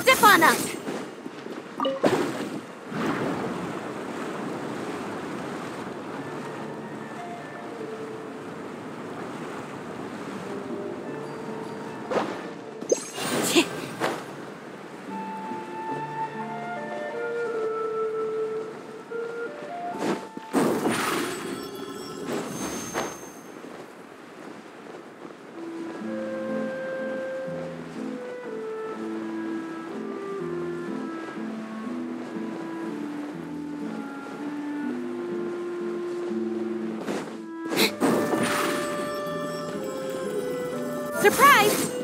Step on us! Surprise!